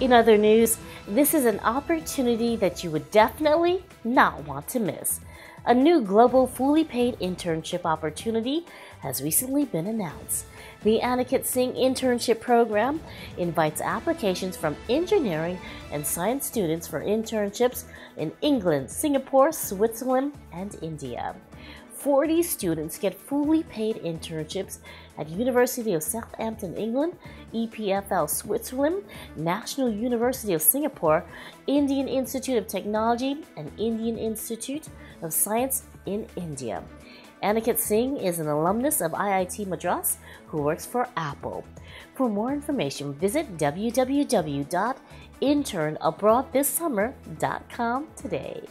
In other news, this is an opportunity that you would definitely not want to miss. A new global fully paid internship opportunity has recently been announced. The Aniket Singh Internship Program invites applications from engineering and science students for internships in England, Singapore, Switzerland, and India. 40 students get fully paid internships at University of Southampton, England, EPFL Switzerland, National University of Singapore, Indian Institute of Technology, and Indian Institute of Science in India. Aniket Singh is an alumnus of IIT Madras who works for Apple. For more information, visit www.internabroadthissummer.com today.